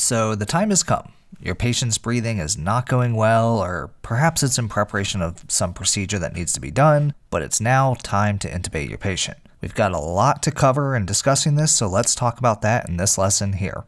So the time has come. Your patient's breathing is not going well, or perhaps it's in preparation of some procedure that needs to be done, but it's now time to intubate your patient. We've got a lot to cover in discussing this, so let's talk about that in this lesson here.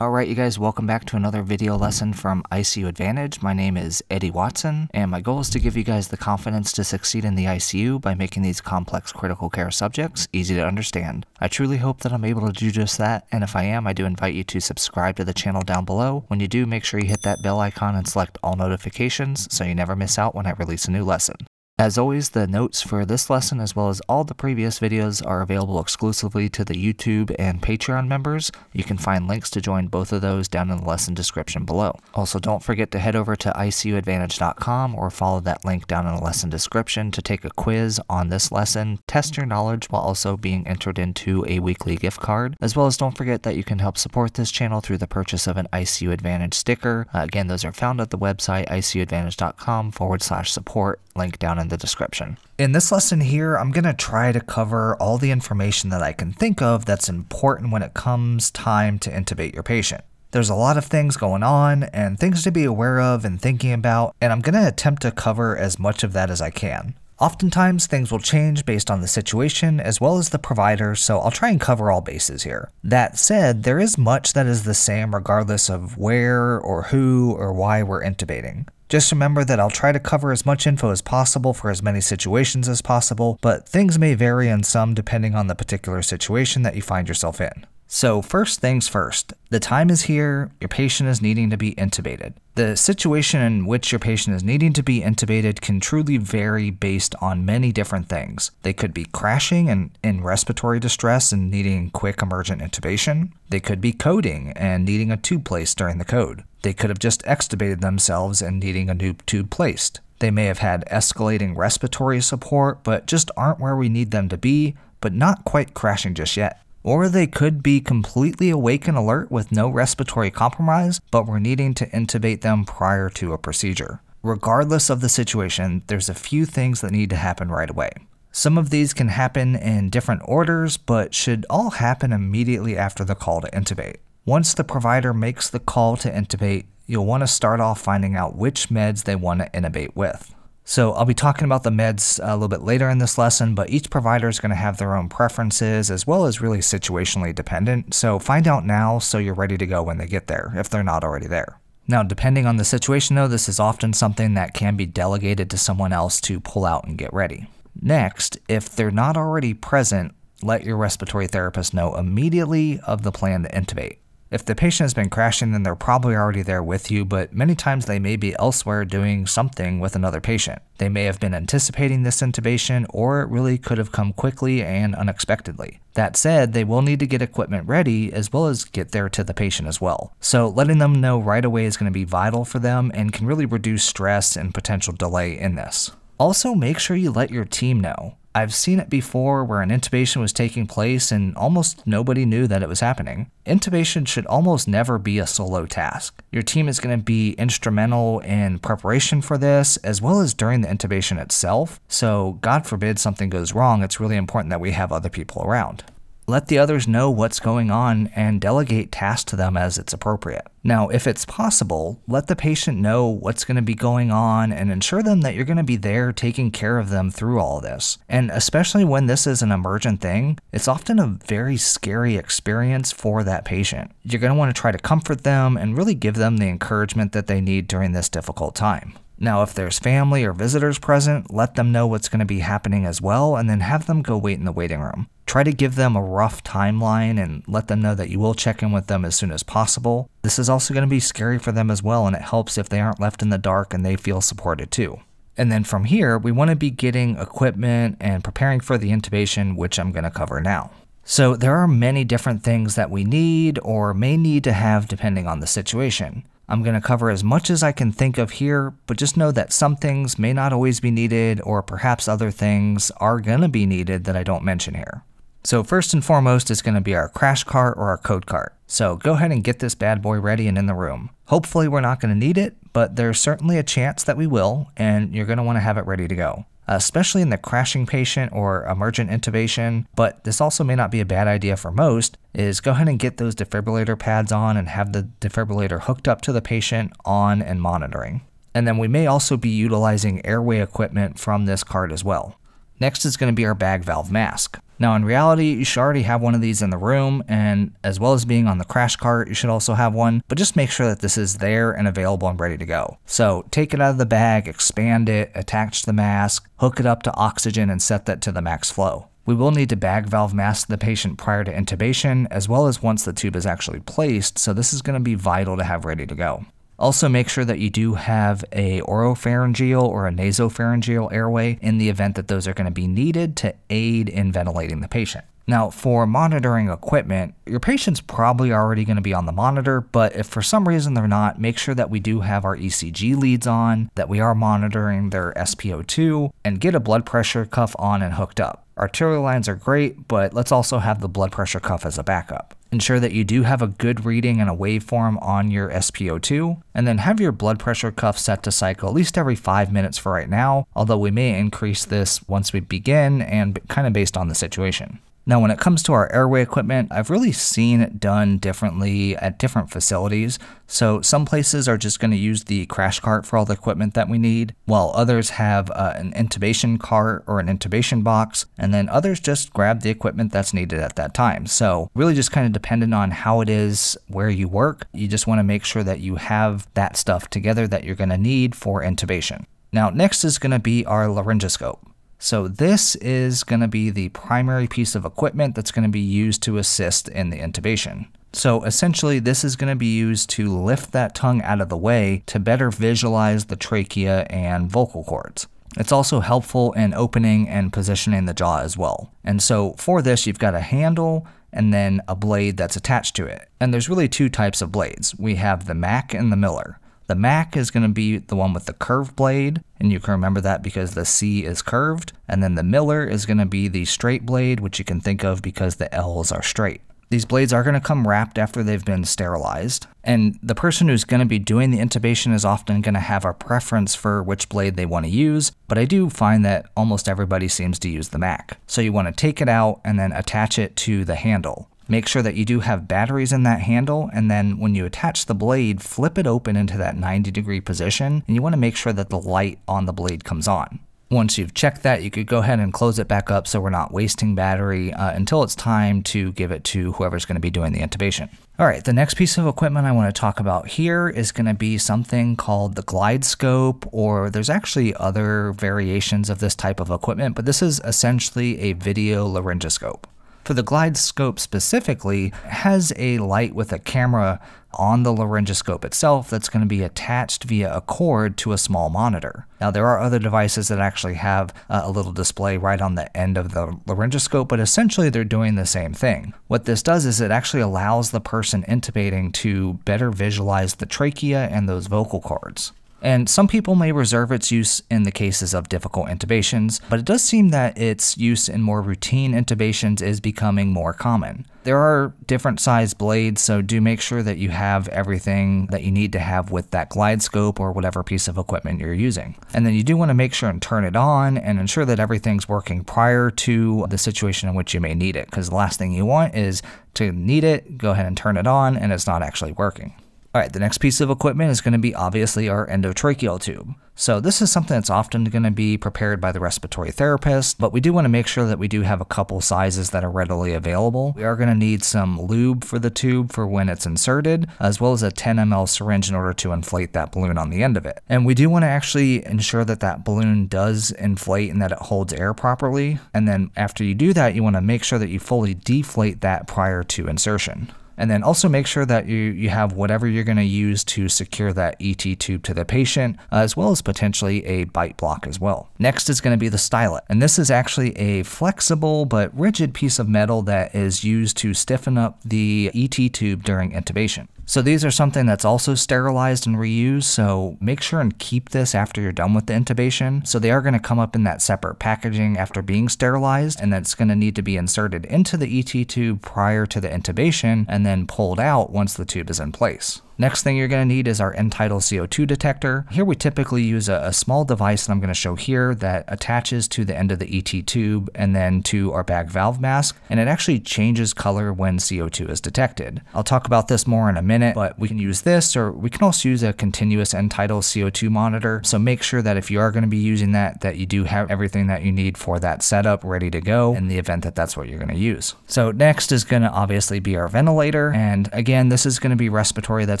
Alright you guys, welcome back to another video lesson from ICU Advantage. My name is Eddie Watson, and my goal is to give you guys the confidence to succeed in the ICU by making these complex critical care subjects easy to understand. I truly hope that I'm able to do just that, and if I am, I do invite you to subscribe to the channel down below. When you do, make sure you hit that bell icon and select all notifications so you never miss out when I release a new lesson. As always, the notes for this lesson as well as all the previous videos are available exclusively to the YouTube and Patreon members. You can find links to join both of those down in the lesson description below. Also, don't forget to head over to icuadvantage.com or follow that link down in the lesson description to take a quiz on this lesson, test your knowledge while also being entered into a weekly gift card. As well as don't forget that you can help support this channel through the purchase of an ICU Advantage sticker. Uh, again, those are found at the website icuadvantage.com forward slash support, link down in the description. In this lesson here, I'm going to try to cover all the information that I can think of that's important when it comes time to intubate your patient. There's a lot of things going on and things to be aware of and thinking about, and I'm going to attempt to cover as much of that as I can. Oftentimes, things will change based on the situation as well as the provider, so I'll try and cover all bases here. That said, there is much that is the same regardless of where or who or why we're intubating. Just remember that I'll try to cover as much info as possible for as many situations as possible, but things may vary in some depending on the particular situation that you find yourself in. So, first things first, the time is here, your patient is needing to be intubated. The situation in which your patient is needing to be intubated can truly vary based on many different things. They could be crashing and in respiratory distress and needing quick emergent intubation. They could be coding and needing a tube placed during the code. They could have just extubated themselves and needing a new tube placed. They may have had escalating respiratory support, but just aren't where we need them to be, but not quite crashing just yet. Or they could be completely awake and alert with no respiratory compromise, but we're needing to intubate them prior to a procedure. Regardless of the situation, there's a few things that need to happen right away. Some of these can happen in different orders, but should all happen immediately after the call to intubate. Once the provider makes the call to intubate, you'll want to start off finding out which meds they want to intubate with. So I'll be talking about the meds a little bit later in this lesson, but each provider is going to have their own preferences as well as really situationally dependent. So find out now so you're ready to go when they get there, if they're not already there. Now, depending on the situation though, this is often something that can be delegated to someone else to pull out and get ready. Next, if they're not already present, let your respiratory therapist know immediately of the plan to intubate. If the patient has been crashing, then they're probably already there with you, but many times they may be elsewhere doing something with another patient. They may have been anticipating this intubation, or it really could have come quickly and unexpectedly. That said, they will need to get equipment ready as well as get there to the patient as well. So letting them know right away is going to be vital for them and can really reduce stress and potential delay in this. Also, make sure you let your team know. I've seen it before where an intubation was taking place and almost nobody knew that it was happening. Intubation should almost never be a solo task. Your team is going to be instrumental in preparation for this as well as during the intubation itself, so God forbid something goes wrong, it's really important that we have other people around. Let the others know what's going on and delegate tasks to them as it's appropriate. Now, if it's possible, let the patient know what's going to be going on and ensure them that you're going to be there taking care of them through all this. And especially when this is an emergent thing, it's often a very scary experience for that patient. You're going to want to try to comfort them and really give them the encouragement that they need during this difficult time. Now, if there's family or visitors present, let them know what's going to be happening as well, and then have them go wait in the waiting room. Try to give them a rough timeline and let them know that you will check in with them as soon as possible. This is also going to be scary for them as well, and it helps if they aren't left in the dark and they feel supported too. And then from here, we want to be getting equipment and preparing for the intubation, which I'm going to cover now. So, there are many different things that we need or may need to have depending on the situation. I'm going to cover as much as I can think of here, but just know that some things may not always be needed, or perhaps other things are going to be needed that I don't mention here. So first and foremost is going to be our crash cart or our code cart. So go ahead and get this bad boy ready and in the room. Hopefully we're not going to need it, but there's certainly a chance that we will, and you're going to want to have it ready to go especially in the crashing patient or emergent intubation, but this also may not be a bad idea for most, is go ahead and get those defibrillator pads on and have the defibrillator hooked up to the patient on and monitoring. And then we may also be utilizing airway equipment from this cart as well. Next is going to be our bag valve mask. Now, in reality, you should already have one of these in the room, and as well as being on the crash cart, you should also have one, but just make sure that this is there and available and ready to go. So take it out of the bag, expand it, attach the mask, hook it up to oxygen, and set that to the max flow. We will need to bag valve mask the patient prior to intubation, as well as once the tube is actually placed, so this is going to be vital to have ready to go. Also make sure that you do have a oropharyngeal or a nasopharyngeal airway in the event that those are going to be needed to aid in ventilating the patient. Now, for monitoring equipment, your patient's probably already going to be on the monitor, but if for some reason they're not, make sure that we do have our ECG leads on, that we are monitoring their SpO2, and get a blood pressure cuff on and hooked up. Arterial lines are great, but let's also have the blood pressure cuff as a backup. Ensure that you do have a good reading and a waveform on your SpO2, and then have your blood pressure cuff set to cycle at least every 5 minutes for right now, although we may increase this once we begin and kind of based on the situation. Now, when it comes to our airway equipment, I've really seen it done differently at different facilities. So, some places are just going to use the crash cart for all the equipment that we need, while others have uh, an intubation cart or an intubation box, and then others just grab the equipment that's needed at that time. So, really just kind of dependent on how it is where you work. You just want to make sure that you have that stuff together that you're going to need for intubation. Now, next is going to be our laryngoscope. So this is going to be the primary piece of equipment that's going to be used to assist in the intubation. So essentially, this is going to be used to lift that tongue out of the way to better visualize the trachea and vocal cords. It's also helpful in opening and positioning the jaw as well. And so for this, you've got a handle and then a blade that's attached to it. And there's really two types of blades. We have the Mac and the Miller. The Mac is going to be the one with the curved blade, and you can remember that because the C is curved. And then the Miller is going to be the straight blade, which you can think of because the L's are straight. These blades are going to come wrapped after they've been sterilized, and the person who's going to be doing the intubation is often going to have a preference for which blade they want to use, but I do find that almost everybody seems to use the Mac. So you want to take it out and then attach it to the handle. Make sure that you do have batteries in that handle, and then when you attach the blade, flip it open into that 90 degree position, and you want to make sure that the light on the blade comes on. Once you've checked that, you could go ahead and close it back up so we're not wasting battery uh, until it's time to give it to whoever's going to be doing the intubation. All right, the next piece of equipment I want to talk about here is going to be something called the GlideScope, or there's actually other variations of this type of equipment, but this is essentially a video laryngoscope. For the GlideScope specifically, has a light with a camera on the laryngoscope itself that's going to be attached via a cord to a small monitor. Now, there are other devices that actually have a little display right on the end of the laryngoscope, but essentially they're doing the same thing. What this does is it actually allows the person intubating to better visualize the trachea and those vocal cords and some people may reserve its use in the cases of difficult intubations, but it does seem that its use in more routine intubations is becoming more common. There are different size blades, so do make sure that you have everything that you need to have with that GlideScope or whatever piece of equipment you're using. And then you do want to make sure and turn it on and ensure that everything's working prior to the situation in which you may need it, because the last thing you want is to need it, go ahead and turn it on, and it's not actually working. All right, the next piece of equipment is going to be obviously our endotracheal tube. So this is something that's often going to be prepared by the respiratory therapist, but we do want to make sure that we do have a couple sizes that are readily available. We are going to need some lube for the tube for when it's inserted, as well as a 10 ml syringe in order to inflate that balloon on the end of it. And we do want to actually ensure that that balloon does inflate and that it holds air properly. And then after you do that, you want to make sure that you fully deflate that prior to insertion. And then also make sure that you, you have whatever you're going to use to secure that ET tube to the patient, uh, as well as potentially a bite block as well. Next is going to be the stylet. And this is actually a flexible but rigid piece of metal that is used to stiffen up the ET tube during intubation. So these are something that's also sterilized and reused, so make sure and keep this after you're done with the intubation. So they are going to come up in that separate packaging after being sterilized, and that's going to need to be inserted into the ET tube prior to the intubation, and then then pulled out once the tube is in place. Next thing you're going to need is our end-tidal CO2 detector. Here we typically use a, a, small device that I'm going to show here that attaches to the end of the ET tube and then to our bag valve mask, and it actually changes color when CO2 is detected. I'll talk about this more in a minute, but we can use this or we can also use a continuous end-tidal CO2 monitor. So make sure that if you are going to be using that, that you do have everything that you need for that setup ready to go in the event that that's what you're going to use. So next is going to obviously be our ventilator. And again, this is going to be respiratory that's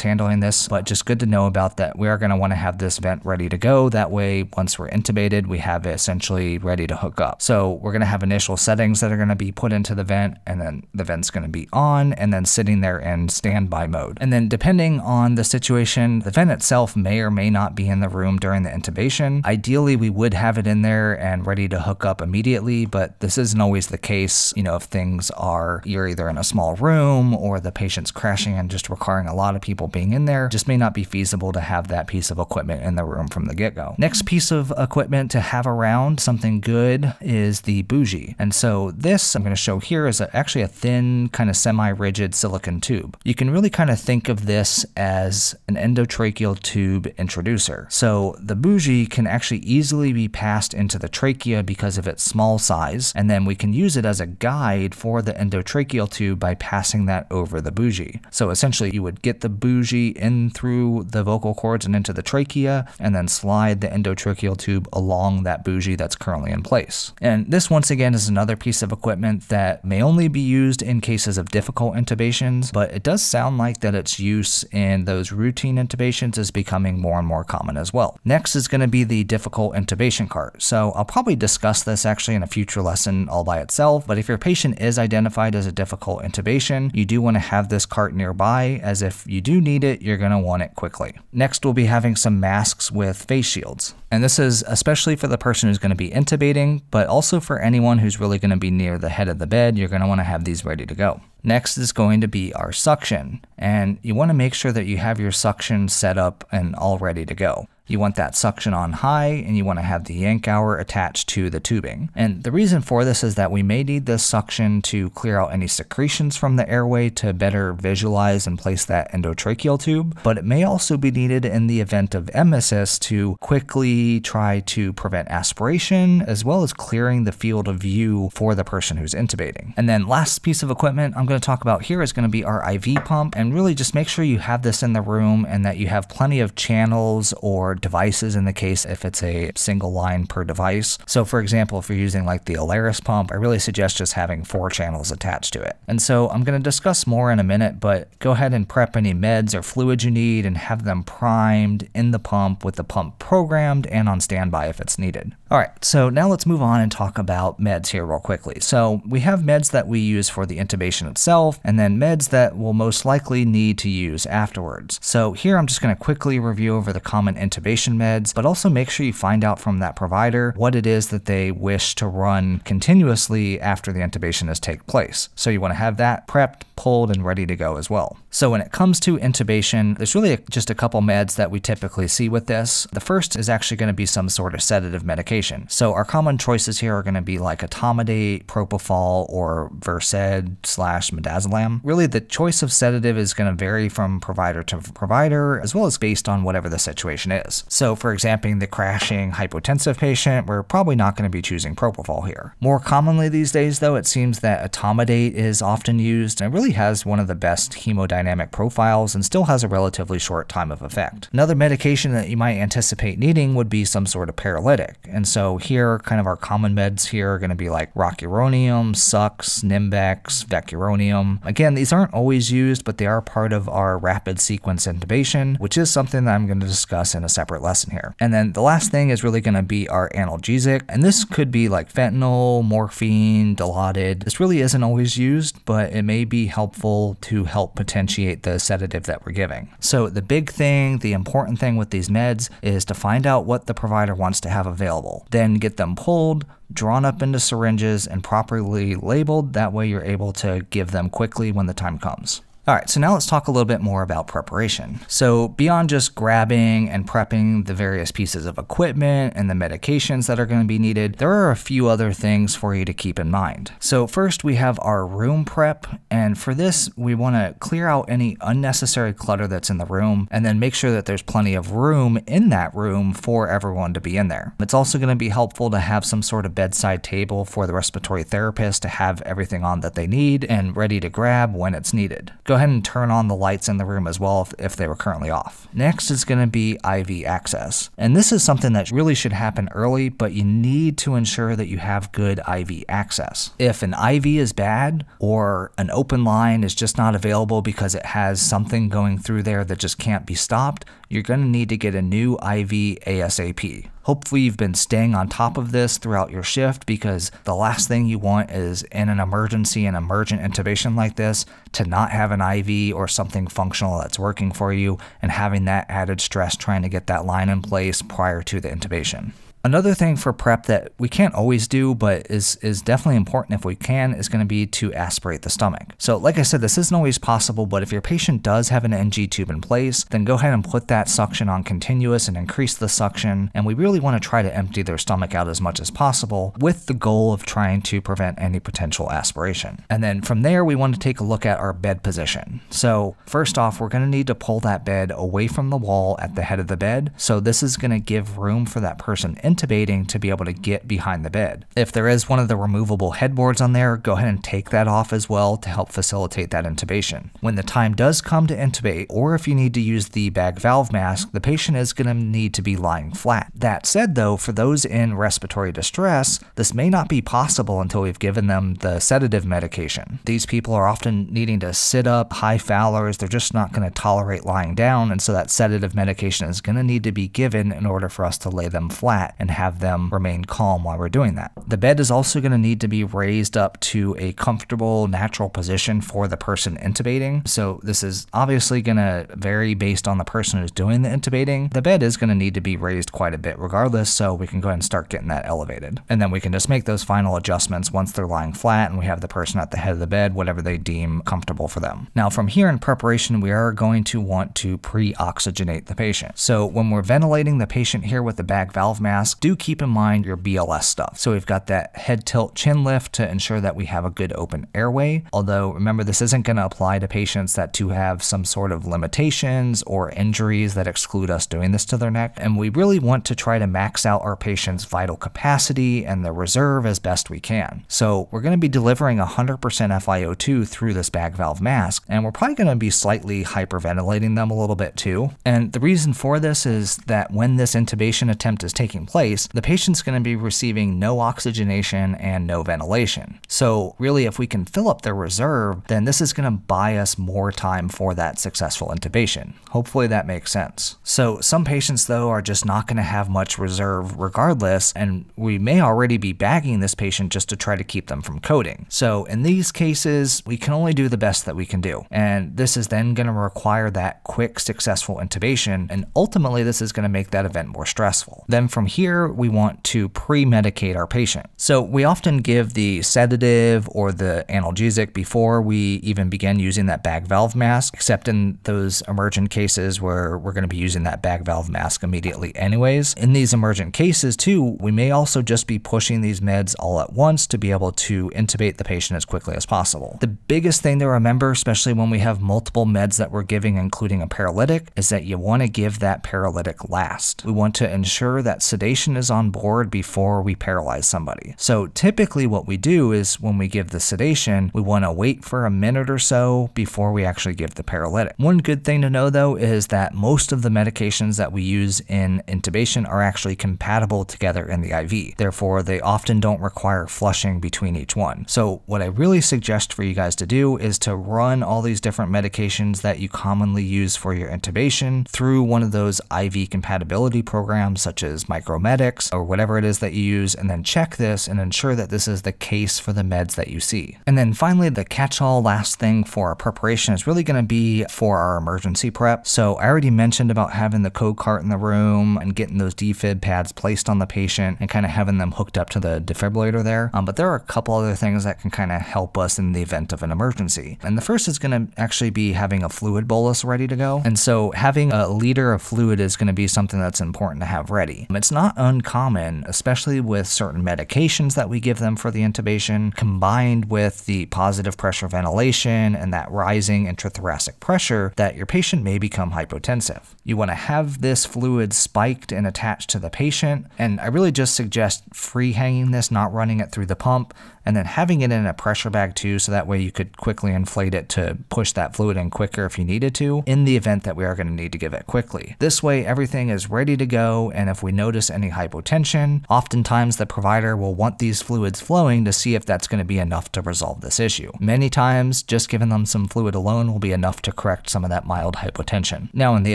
handling this, but just good to know about that. We are going to want to have this vent ready to go. That way, once we're intubated, we have it essentially ready to hook up. So we're going to have initial settings that are going to be put into the vent, and then the vent's going to be on and then sitting there in standby mode. And then depending on the situation, the vent itself may or may not be in the room during the intubation. Ideally, we would have it in there and ready to hook up immediately, but this isn't always the case. You know, if things are, you're either in a small room or the patient's crashing and just requiring a lot of people being in there, just may not be feasible to have that piece of equipment in the room from the get-go. Next piece of equipment to have around, something good, is the bougie. And so this I'm going to show here is a, actually a thin, kind of semi-rigid silicon tube. You can really kind of think of this as an endotracheal tube introducer. So the bougie can actually easily be passed into the trachea because of its small size, and then we can use it as a guide for the endotracheal tube by passing that over the bougie. So essentially you would get the bougie in through the vocal cords and into the trachea, and then slide the endotracheal tube along that bougie that's currently in place. And this once again is another piece of equipment that may only be used in cases of difficult intubations, but it does sound like that its use in those routine intubations is becoming more and more common as well. Next is going to be the difficult intubation cart. So I'll probably discuss this actually in a future lesson all by itself, but if your patient is identified as a difficult intubation, you do want to have this cart nearby as if you do need it, you're going to want it quickly. Next, we'll be having some masks with face shields. And this is especially for the person who's going to be intubating, but also for anyone who's really going to be near the head of the bed, you're going to want to have these ready to go. Next is going to be our suction, and you want to make sure that you have your suction set up and all ready to go. You want that suction on high and you want to have the Yankauer attached to the tubing. And the reason for this is that we may need this suction to clear out any secretions from the airway to better visualize and place that endotracheal tube, but it may also be needed in the event of emesis to quickly try to prevent aspiration as well as clearing the field of view for the person who's intubating. And then last piece of equipment I'm going to talk about here is going to be our IV pump and really just make sure you have this in the room and that you have plenty of channels or devices in the case if it's a single line per device. So for example, if you're using like the Alaris pump, I really suggest just having four channels attached to it. And so I'm going to discuss more in a minute, but go ahead and prep any meds or fluids you need and have them primed in the pump with the pump programmed and on standby if it's needed. All right, so now let's move on and talk about meds here real quickly. So we have meds that we use for the intubation itself, and then meds that we'll most likely need to use afterwards. So here I'm just going to quickly review over the common intubation meds, but also make sure you find out from that provider what it is that they wish to run continuously after the intubation has take place. So you want to have that prepped, pulled, and ready to go as well. So when it comes to intubation, there's really just a couple meds that we typically see with this. The first is actually going to be some sort of sedative medication. So our common choices here are going to be like etomidate, propofol, or Versed slash midazolam. Really, the choice of sedative is going to vary from provider to provider, as well as based on whatever the situation is. So for example, the crashing hypotensive patient, we're probably not going to be choosing propofol here. More commonly these days, though, it seems that etomidate is often used and it really has one of the best hemodynamic profiles and still has a relatively short time of effect. Another medication that you might anticipate needing would be some sort of paralytic. And so here, kind of our common meds here are going to be like rocuronium, Sux, Nimbex, vecuronium. Again, these aren't always used, but they are part of our rapid sequence intubation, which is something that I'm going to discuss in a separate lesson here. And then the last thing is really going to be our analgesic. And this could be like fentanyl, morphine, Dilaudid. This really isn't always used, but it may be helpful to help the sedative that we're giving. So the big thing, the important thing with these meds is to find out what the provider wants to have available. Then get them pulled, drawn up into syringes, and properly labeled. That way you're able to give them quickly when the time comes. All right, so now let's talk a little bit more about preparation. So, beyond just grabbing and prepping the various pieces of equipment and the medications that are going to be needed, there are a few other things for you to keep in mind. So, first we have our room prep, and for this, we want to clear out any unnecessary clutter that's in the room and then make sure that there's plenty of room in that room for everyone to be in there. It's also going to be helpful to have some sort of bedside table for the respiratory therapist to have everything on that they need and ready to grab when it's needed. Go ahead and turn on the lights in the room as well if, if they were currently off. Next is going to be IV access. And this is something that really should happen early, but you need to ensure that you have good IV access. If an IV is bad or an open line is just not available because it has something going through there that just can't be stopped, you're going to need to get a new IV ASAP. Hopefully, you've been staying on top of this throughout your shift because the last thing you want is in an emergency and emergent intubation like this to not have an IV or something functional that's working for you and having that added stress trying to get that line in place prior to the intubation. Another thing for prep that we can't always do, but is, is definitely important if we can, is going to be to aspirate the stomach. So like I said, this isn't always possible, but if your patient does have an NG tube in place, then go ahead and put that suction on continuous and increase the suction. And we really want to try to empty their stomach out as much as possible with the goal of trying to prevent any potential aspiration. And then from there, we want to take a look at our bed position. So first off, we're going to need to pull that bed away from the wall at the head of the bed. So this is going to give room for that person intubating to be able to get behind the bed. If there is one of the removable headboards on there, go ahead and take that off as well to help facilitate that intubation. When the time does come to intubate, or if you need to use the bag valve mask, the patient is going to need to be lying flat. That said though, for those in respiratory distress, this may not be possible until we've given them the sedative medication. These people are often needing to sit up, high Fowlers, they're just not going to tolerate lying down, and so that sedative medication is going to need to be given in order for us to lay them flat and have them remain calm while we're doing that. The bed is also going to need to be raised up to a comfortable, natural position for the person intubating. So this is obviously going to vary based on the person who's doing the intubating. The bed is going to need to be raised quite a bit regardless, so we can go ahead and start getting that elevated. And then we can just make those final adjustments once they're lying flat and we have the person at the head of the bed, whatever they deem comfortable for them. Now from here in preparation, we are going to want to pre-oxygenate the patient. So when we're ventilating the patient here with the bag valve mask, mask, do keep in mind your BLS stuff. So we've got that head tilt chin lift to ensure that we have a good open airway. Although remember, this isn't going to apply to patients that do have some sort of limitations or injuries that exclude us doing this to their neck. And we really want to try to max out our patient's vital capacity and the reserve as best we can. So we're going to be delivering 100% FiO2 through this bag valve mask, and we're probably going to be slightly hyperventilating them a little bit too. And the reason for this is that when this intubation attempt is taking place, place, the patient's going to be receiving no oxygenation and no ventilation. So really, if we can fill up their reserve, then this is going to buy us more time for that successful intubation. Hopefully that makes sense. So some patients though are just not going to have much reserve regardless, and we may already be bagging this patient just to try to keep them from coding. So in these cases, we can only do the best that we can do. And this is then going to require that quick, successful intubation, and ultimately this is going to make that event more stressful. Then from here, here we want to pre-medicate our patient. So we often give the sedative or the analgesic before we even begin using that bag valve mask, except in those emergent cases where we're going to be using that bag valve mask immediately anyways. In these emergent cases too, we may also just be pushing these meds all at once to be able to intubate the patient as quickly as possible. The biggest thing to remember, especially when we have multiple meds that we're giving, including a paralytic, is that you want to give that paralytic last. We want to ensure that sedation is on board before we paralyze somebody. So typically what we do is when we give the sedation, we want to wait for a minute or so before we actually give the paralytic. One good thing to know though is that most of the medications that we use in intubation are actually compatible together in the IV. Therefore, they often don't require flushing between each one. So what I really suggest for you guys to do is to run all these different medications that you commonly use for your intubation through one of those IV compatibility programs such as Micromed paramedics or whatever it is that you use, and then check this and ensure that this is the case for the meds that you see. And then finally, the catch all last thing for our preparation is really going to be for our emergency prep. So I already mentioned about having the code cart in the room and getting those defib pads placed on the patient and kind of having them hooked up to the defibrillator there. Um, but there are a couple other things that can kind of help us in the event of an emergency. And the first is going to actually be having a fluid bolus ready to go. And so having a liter of fluid is going to be something that's important to have ready. It's not uncommon, especially with certain medications that we give them for the intubation, combined with the positive pressure ventilation and that rising intrathoracic pressure, that your patient may become hypotensive. You want to have this fluid spiked and attached to the patient, and I really just suggest free hanging this, not running it through the pump, and then having it in a pressure bag too, so that way you could quickly inflate it to push that fluid in quicker if you needed to, in the event that we are going to need to give it quickly. This way, everything is ready to go, and if we notice any hypotension, oftentimes the provider will want these fluids flowing to see if that's going to be enough to resolve this issue. Many times, just giving them some fluid alone will be enough to correct some of that mild hypotension. Now, in the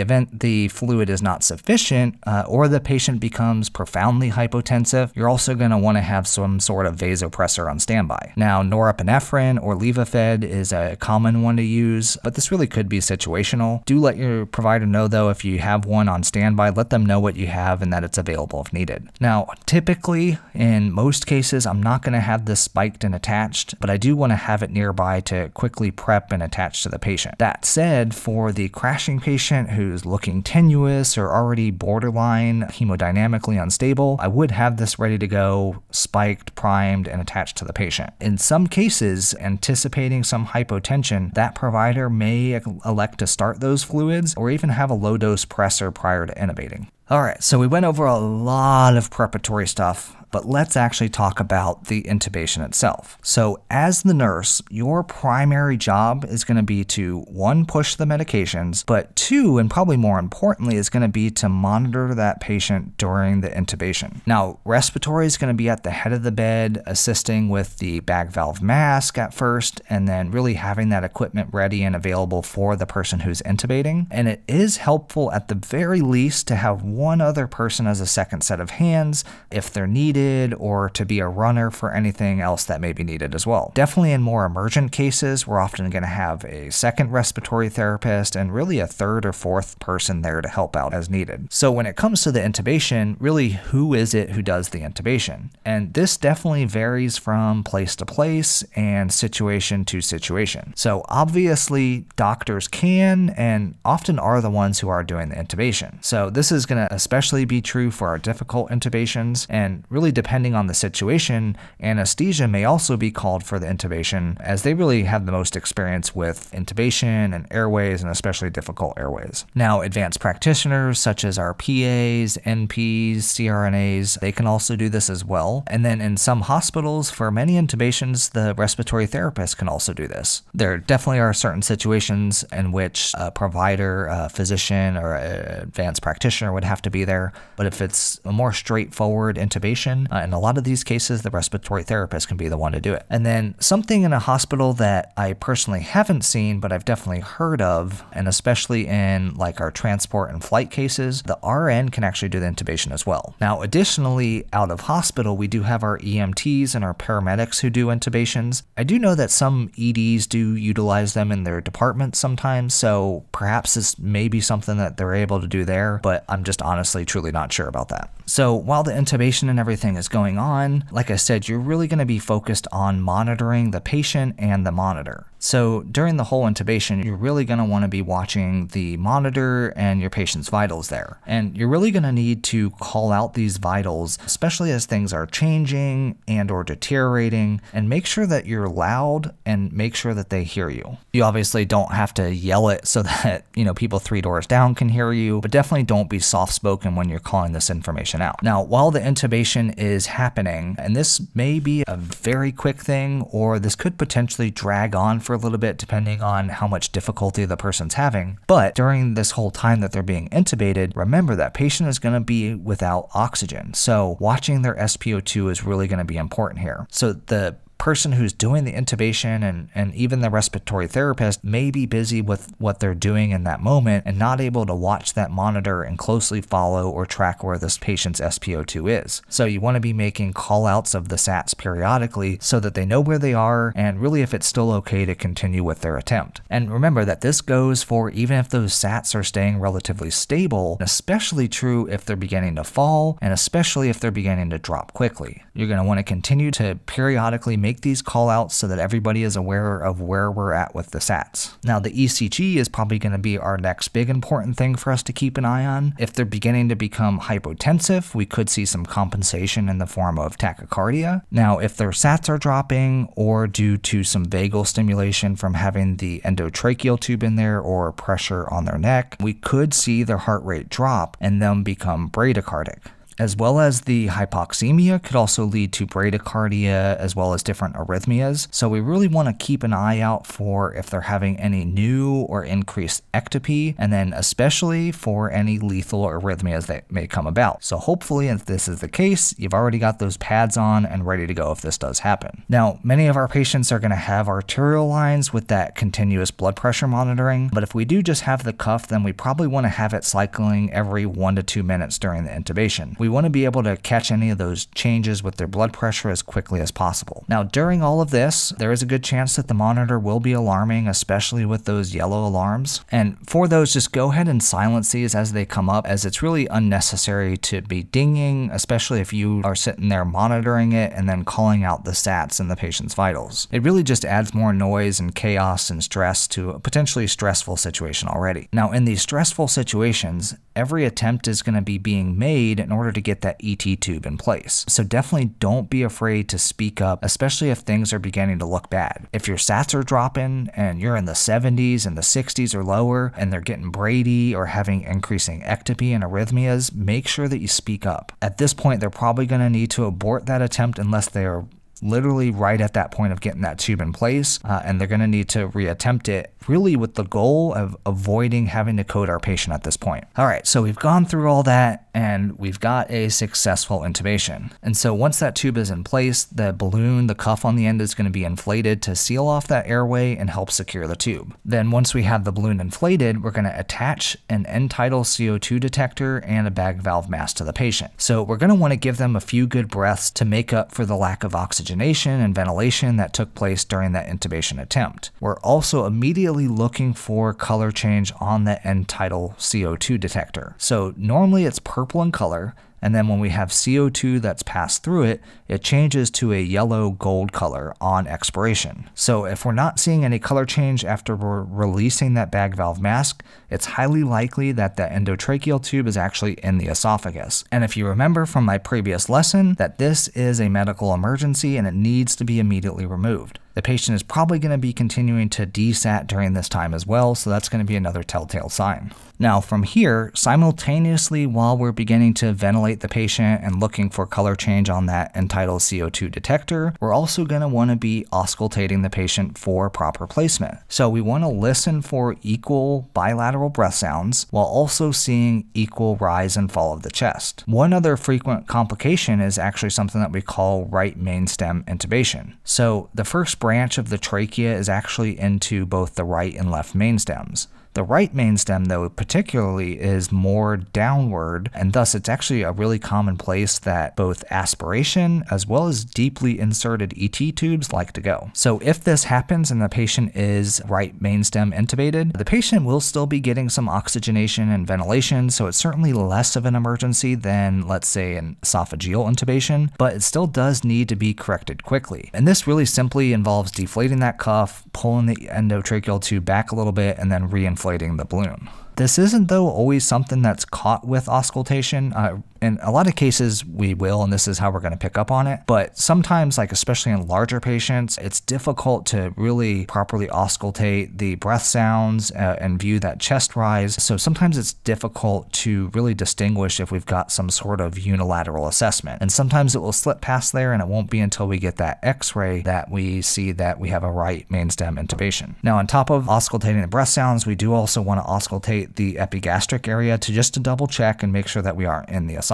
event the fluid is not sufficient, uh, or the patient becomes profoundly hypotensive, you're also going to want to have some sort of vasopressor on standby. Now, norepinephrine or Levophed is a common one to use, but this really could be situational. Do let your provider know though if you have one on standby, let them know what you have and that it's available if needed. Now, typically, in most cases, I'm not going to have this spiked and attached, but I do want to have it nearby to quickly prep and attach to the patient. That said, for the crashing patient who's looking tenuous or already borderline hemodynamically unstable, I would have this ready to go, spiked, primed, and attached to the patient. In some cases, anticipating some hypotension, that provider may elect to start those fluids or even have a low dose pressor prior to intubating. All right, so we went over a lot of preparatory stuff but let's actually talk about the intubation itself. So, as the nurse, your primary job is going to be to one, push the medications, but two, and probably more importantly, is going to be to monitor that patient during the intubation. Now, respiratory is going to be at the head of the bed, assisting with the bag valve mask at first, and then really having that equipment ready and available for the person who's intubating. And it is helpful at the very least to have one other person as a second set of hands if they're needed or to be a runner for anything else that may be needed as well. Definitely in more emergent cases, we're often going to have a second respiratory therapist and really a third or fourth person there to help out as needed. So when it comes to the intubation, really who is it who does the intubation? And this definitely varies from place to place and situation to situation. So obviously doctors can and often are the ones who are doing the intubation. So this is going to especially be true for our difficult intubations and really depending on the situation, anesthesia may also be called for the intubation, as they really have the most experience with intubation and airways, and especially difficult airways. Now, advanced practitioners such as our PAs, NPs, CRNAs, they can also do this as well. And then in some hospitals, for many intubations, the respiratory therapist can also do this. There definitely are certain situations in which a provider, a physician, or an advanced practitioner would have to be there. But if it's a more straightforward intubation, uh, in a lot of these cases, the respiratory therapist can be the one to do it. And then something in a hospital that I personally haven't seen, but I've definitely heard of, and especially in like our transport and flight cases, the RN can actually do the intubation as well. Now, additionally, out of hospital, we do have our EMTs and our paramedics who do intubations. I do know that some EDs do utilize them in their departments sometimes, so perhaps this may be something that they're able to do there, but I'm just honestly truly not sure about that. So while the intubation and everything is going on, like I said, you're really going to be focused on monitoring the patient and the monitor. So during the whole intubation, you're really going to want to be watching the monitor and your patient's vitals there. And you're really going to need to call out these vitals, especially as things are changing and or deteriorating, and make sure that you're loud and make sure that they hear you. You obviously don't have to yell it so that, you know, people three doors down can hear you, but definitely don't be soft spoken when you're calling this information out. Now, while the intubation is happening, and this may be a very quick thing, or this could potentially drag on for a little bit depending on how much difficulty the person's having. But during this whole time that they're being intubated, remember that patient is going to be without oxygen. So watching their SpO2 is really going to be important here. So the person who's doing the intubation and, and even the respiratory therapist may be busy with what they're doing in that moment and not able to watch that monitor and closely follow or track where this patient's SpO2 is. So you want to be making call outs of the SATs periodically so that they know where they are and really if it's still okay to continue with their attempt. And remember that this goes for even if those SATs are staying relatively stable, especially true if they're beginning to fall and especially if they're beginning to drop quickly. You're going to want to continue to periodically make these call outs so that everybody is aware of where we're at with the SATs. Now, the ECG is probably going to be our next big important thing for us to keep an eye on. If they're beginning to become hypotensive, we could see some compensation in the form of tachycardia. Now, if their SATs are dropping or due to some vagal stimulation from having the endotracheal tube in there or pressure on their neck, we could see their heart rate drop and them become bradycardic as well as the hypoxemia could also lead to bradycardia as well as different arrhythmias. So we really want to keep an eye out for if they're having any new or increased ectopy, and then especially for any lethal arrhythmias that may come about. So hopefully if this is the case, you've already got those pads on and ready to go if this does happen. Now, many of our patients are going to have arterial lines with that continuous blood pressure monitoring, but if we do just have the cuff, then we probably want to have it cycling every one to two minutes during the intubation. We want to be able to catch any of those changes with their blood pressure as quickly as possible. Now, during all of this, there is a good chance that the monitor will be alarming, especially with those yellow alarms. And for those, just go ahead and silence these as they come up, as it's really unnecessary to be dinging, especially if you are sitting there monitoring it and then calling out the stats and the patient's vitals. It really just adds more noise and chaos and stress to a potentially stressful situation already. Now, in these stressful situations, every attempt is going to be being made in order to get that ET tube in place. So definitely don't be afraid to speak up, especially if things are beginning to look bad. If your sats are dropping and you're in the 70s and the 60s or lower and they're getting Brady or having increasing ectopy and arrhythmias, make sure that you speak up. At this point, they're probably going to need to abort that attempt unless they are literally right at that point of getting that tube in place, uh, and they're going to need to reattempt it really with the goal of avoiding having to code our patient at this point. All right, so we've gone through all that and we've got a successful intubation. And so once that tube is in place, the balloon, the cuff on the end is going to be inflated to seal off that airway and help secure the tube. Then once we have the balloon inflated, we're going to attach an end tidal CO2 detector and a bag valve mask to the patient. So we're going to want to give them a few good breaths to make up for the lack of oxygenation and ventilation that took place during that intubation attempt. We're also immediately looking for color change on the end tidal CO2 detector. So normally it's purple in color, and then when we have CO2 that's passed through it, it changes to a yellow gold color on expiration. So if we're not seeing any color change after we're releasing that bag valve mask, it's highly likely that the endotracheal tube is actually in the esophagus. And if you remember from my previous lesson that this is a medical emergency and it needs to be immediately removed. The patient is probably going to be continuing to desat during this time as well, so that's going to be another telltale sign. Now, from here, simultaneously while we're beginning to ventilate the patient and looking for color change on that end-tidal CO2 detector, we're also going to want to be auscultating the patient for proper placement. So we want to listen for equal bilateral breath sounds while also seeing equal rise and fall of the chest. One other frequent complication is actually something that we call right main stem intubation. So the first branch of the trachea is actually into both the right and left main stems. The right main stem, though, particularly is more downward, and thus it's actually a really common place that both aspiration as well as deeply inserted ET tubes like to go. So if this happens and the patient is right main stem intubated, the patient will still be getting some oxygenation and ventilation, so it's certainly less of an emergency than, let's say, an esophageal intubation, but it still does need to be corrected quickly. And this really simply involves deflating that cuff, pulling the endotracheal tube back a little bit, and then reinflating inflating the balloon. This isn't, though, always something that's caught with auscultation. Uh, in a lot of cases, we will, and this is how we're going to pick up on it. But sometimes, like especially in larger patients, it's difficult to really properly auscultate the breath sounds uh, and view that chest rise. So sometimes it's difficult to really distinguish if we've got some sort of unilateral assessment. And sometimes it will slip past there, and it won't be until we get that x ray that we see that we have a right main stem intubation. Now, on top of auscultating the breath sounds, we do also want to auscultate the epigastric area to just to double check and make sure that we aren't in the esophagus.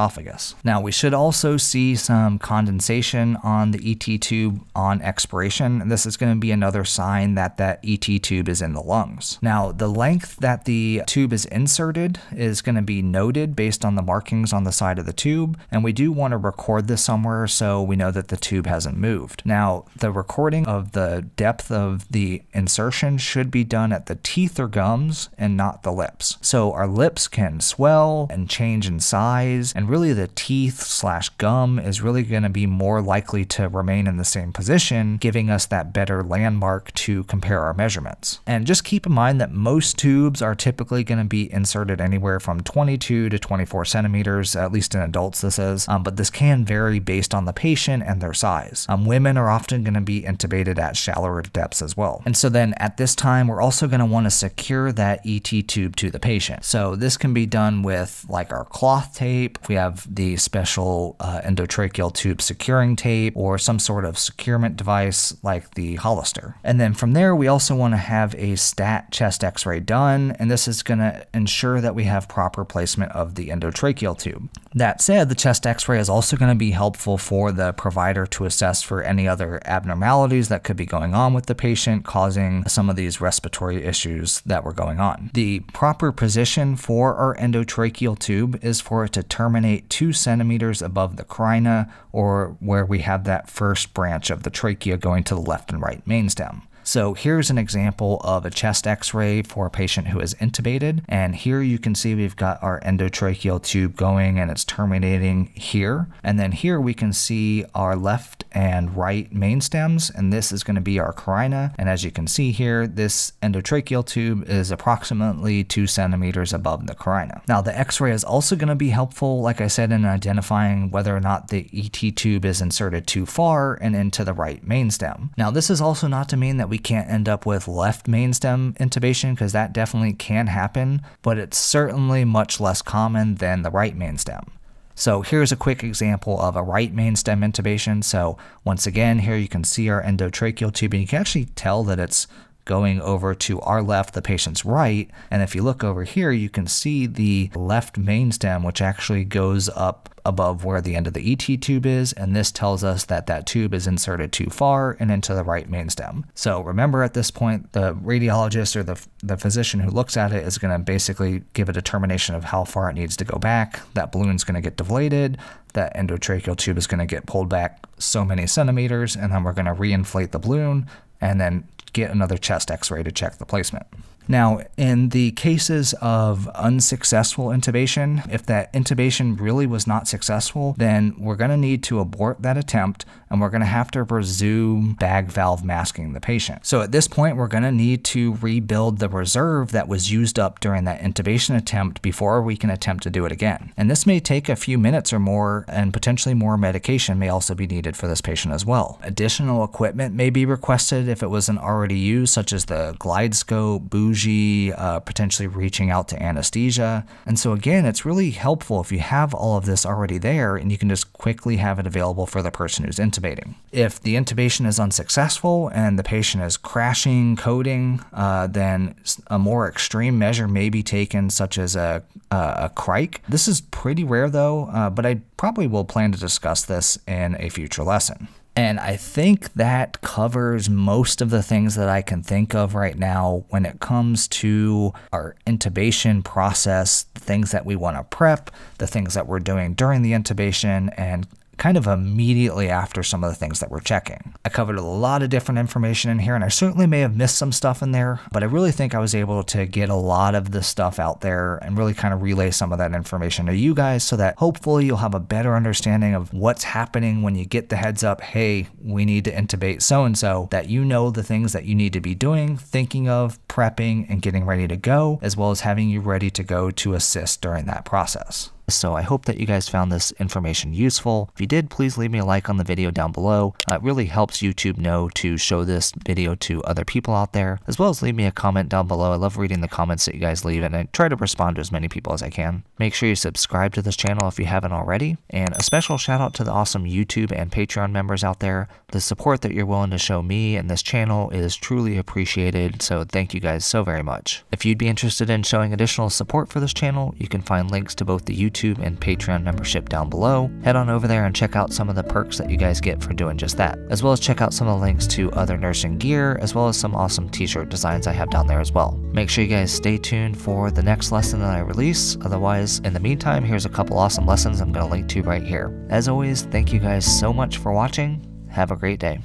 Now, we should also see some condensation on the ET tube on expiration. And this is going to be another sign that that ET tube is in the lungs. Now, the length that the tube is inserted is going to be noted based on the markings on the side of the tube. And we do want to record this somewhere so we know that the tube hasn't moved. Now, the recording of the depth of the insertion should be done at the teeth or gums and not the lips. So our lips can swell and change in size, and really the teeth slash gum is really going to be more likely to remain in the same position, giving us that better landmark to compare our measurements. And just keep in mind that most tubes are typically going to be inserted anywhere from 22 to 24 centimeters, at least in adults this is, um, but this can vary based on the patient and their size. Um, women are often going to be intubated at shallower depths as well. And so then at this time, we're also going to want to secure that ET tube to the patient. So this can be done with like our cloth tape. We have the special uh, endotracheal tube securing tape or some sort of securement device like the Hollister. And then from there, we also want to have a stat chest x-ray done. And this is going to ensure that we have proper placement of the endotracheal tube. That said, the chest x-ray is also going to be helpful for the provider to assess for any other abnormalities that could be going on with the patient causing some of these respiratory issues that were going on. The proper position for our endotracheal tube is for it to terminate two centimeters above the carina or where we have that first branch of the trachea going to the left and right main stem. So here's an example of a chest x-ray for a patient who is intubated. And here you can see we've got our endotracheal tube going and it's terminating here. And then here we can see our left and right main stems. And this is going to be our carina. And as you can see here, this endotracheal tube is approximately two centimeters above the carina. Now the x-ray is also going to be helpful, like I said, in identifying whether or not the ET tube is inserted too far and into the right main stem. Now this is also not to mean that we can't end up with left mainstem intubation because that definitely can happen, but it's certainly much less common than the right mainstem. So here's a quick example of a right mainstem intubation. So once again, here you can see our endotracheal tube, and you can actually tell that it's going over to our left, the patient's right. And if you look over here, you can see the left main stem, which actually goes up above where the end of the ET tube is, and this tells us that that tube is inserted too far and into the right main stem. So remember at this point, the radiologist or the, the physician who looks at it is going to basically give a determination of how far it needs to go back. That balloon's going to get deflated, that endotracheal tube is going to get pulled back so many centimeters, and then we're going to reinflate the balloon and then get another chest x-ray to check the placement. Now, in the cases of unsuccessful intubation, if that intubation really was not successful, then we're going to need to abort that attempt and we're going to have to resume bag valve masking the patient. So at this point, we're going to need to rebuild the reserve that was used up during that intubation attempt before we can attempt to do it again. And this may take a few minutes or more, and potentially more medication may also be needed for this patient as well. Additional equipment may be requested if it wasn't already used, such as the GlideScope, bougie, uh, potentially reaching out to anesthesia. And so again, it's really helpful if you have all of this already there and you can just quickly have it available for the person who's intubating. If the intubation is unsuccessful and the patient is crashing, coding, uh, then a more extreme measure may be taken, such as a, a, a cric. This is pretty rare though, uh, but I probably will plan to discuss this in a future lesson. And I think that covers most of the things that I can think of right now when it comes to our intubation process, the things that we want to prep, the things that we're doing during the intubation, and kind of immediately after some of the things that we're checking. I covered a lot of different information in here, and I certainly may have missed some stuff in there, but I really think I was able to get a lot of the stuff out there and really kind of relay some of that information to you guys so that hopefully you'll have a better understanding of what's happening when you get the heads up, hey, we need to intubate so and so, that you know the things that you need to be doing, thinking of, prepping, and getting ready to go, as well as having you ready to go to assist during that process. So I hope that you guys found this information useful. If you did, please leave me a like on the video down below. Uh, it really helps YouTube know to show this video to other people out there, as well as leave me a comment down below. I love reading the comments that you guys leave and I try to respond to as many people as I can. Make sure you subscribe to this channel if you haven't already. And a special shout out to the awesome YouTube and Patreon members out there. The support that you're willing to show me and this channel is truly appreciated, so thank you guys so very much. If you'd be interested in showing additional support for this channel, you can find links to both the YouTube and Patreon membership down below. Head on over there and check out some of the perks that you guys get for doing just that, as well as check out some of the links to other nursing gear, as well as some awesome t-shirt designs I have down there as well. Make sure you guys stay tuned for the next lesson that I release. Otherwise, in the meantime, here's a couple awesome lessons I'm going to link to right here. As always, thank you guys so much for watching. Have a great day.